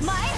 前。